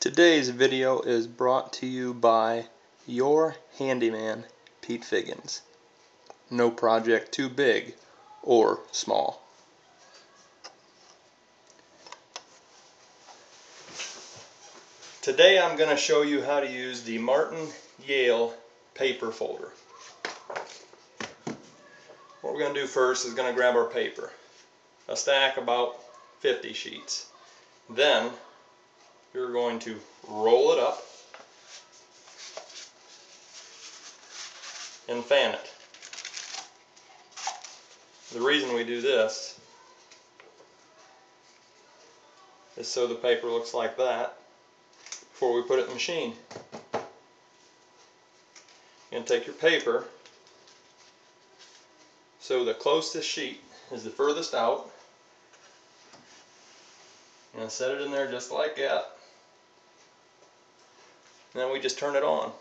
Today's video is brought to you by your handyman, Pete Figgins. No project too big or small. Today I'm going to show you how to use the Martin Yale paper folder. What we're going to do first is going to grab our paper. A stack about 50 sheets. Then you're going to roll it up and fan it. The reason we do this is so the paper looks like that before we put it in the machine. You're going to take your paper so the closest sheet is the furthest out and set it in there just like that then we just turn it on.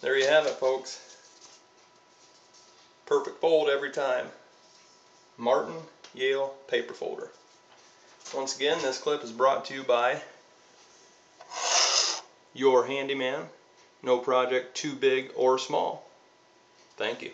There you have it folks. Perfect fold every time. Martin Yale paper folder. Once again, this clip is brought to you by your handyman. No project too big or small. Thank you.